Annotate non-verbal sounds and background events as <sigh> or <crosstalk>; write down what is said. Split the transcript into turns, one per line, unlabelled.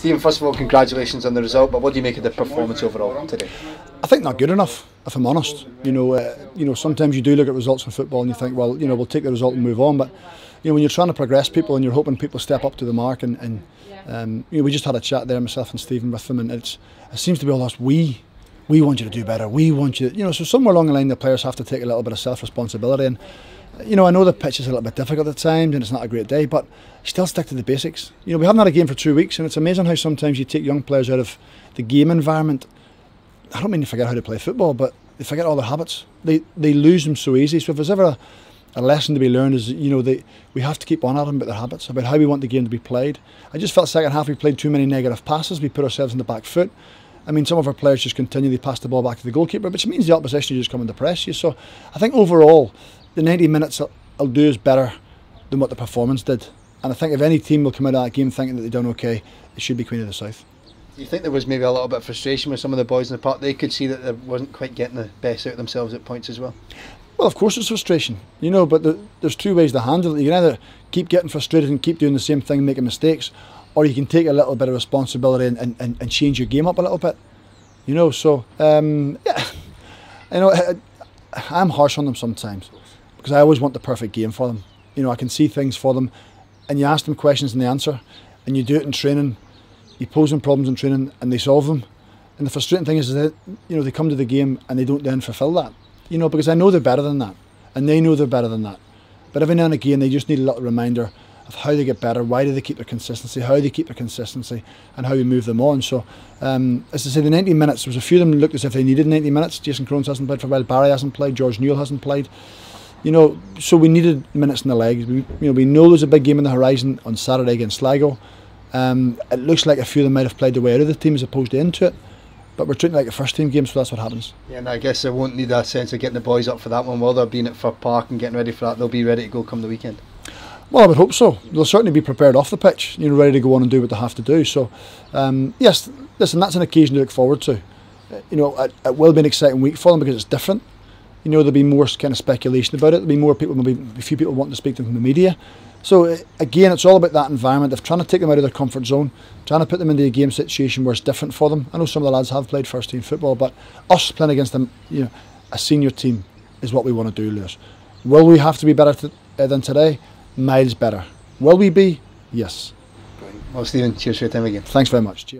Stephen, first of all, congratulations on the result. But what do you make of the performance overall today?
I think not good enough. If I'm honest, you know, uh, you know, sometimes you do look at results in football and you think, well, you know, we'll take the result and move on. But you know, when you're trying to progress people and you're hoping people step up to the mark, and, and um, you know, we just had a chat there, myself and Stephen, with them, and it's it seems to be all us we. We want you to do better. We want you, you know. So somewhere along the line, the players have to take a little bit of self-responsibility. And you know, I know the pitch is a little bit difficult at times, and it's not a great day, but still stick to the basics. You know, we haven't had a game for two weeks, and it's amazing how sometimes you take young players out of the game environment. I don't mean to forget how to play football, but they forget all their habits. They they lose them so easy. So if there's ever a, a lesson to be learned, is you know they we have to keep on at them about their habits, about how we want the game to be played. I just felt second half we played too many negative passes. We put ourselves in the back foot. I mean, some of our players just continually pass the ball back to the goalkeeper, which means the opposition just come and press you. So I think overall, the 90 minutes will, will do us better than what the performance did. And I think if any team will come out of that game thinking that they've done okay, it should be Queen of the South.
Do you think there was maybe a little bit of frustration with some of the boys in the park? They could see that they wasn't quite getting the best out of themselves at points as well.
Well, of course, it's frustration, you know. But the, there's two ways to handle it. You can either keep getting frustrated and keep doing the same thing, making mistakes, or you can take a little bit of responsibility and, and, and change your game up a little bit. You know, so um, <laughs> yeah, you know, I, I'm harsh on them sometimes because I always want the perfect game for them. You know, I can see things for them, and you ask them questions and they answer, and you do it in training. You pose them problems in training, and they solve them. And the frustrating thing is that you know they come to the game and they don't then fulfil that. You know, because I know they're better than that, and they know they're better than that. But every now and again, they just need a little reminder of how they get better, why do they keep their consistency, how they keep their consistency, and how we move them on. So, um, as I say, the 90 minutes, there was a few of them looked as if they needed 90 minutes. Jason Crones hasn't played for a while, Barry hasn't played, George Newell hasn't played. You know, so we needed minutes in the legs. We, you know, we know there's a big game in the horizon on Saturday against Sligo. Um, it looks like a few of them might have played their way out of the team as opposed to into it. But we're treating it like a first team game, so that's what happens.
Yeah, and I guess they won't need that sense of getting the boys up for that one. While they're being at Fir Park and getting ready for that, they'll be ready to go come the weekend.
Well, I would hope so. They'll certainly be prepared off the pitch, you know, ready to go on and do what they have to do. So, um, yes, listen, that's an occasion to look forward to. You know, it, it, will be an exciting week for them because it's different. You know, there'll be more kind of speculation about it. There'll be more people, maybe a few people wanting to speak to them from the media. So uh, again, it's all about that environment of trying to take them out of their comfort zone, trying to put them into a game situation where it's different for them. I know some of the lads have played first team football, but us playing against them, you know, a senior team is what we want to do, Lewis. Will we have to be better to, uh, than today? Miles better. Will we be? Yes.
Well, Stephen, cheers for your time again.
Thanks very much. Cheers.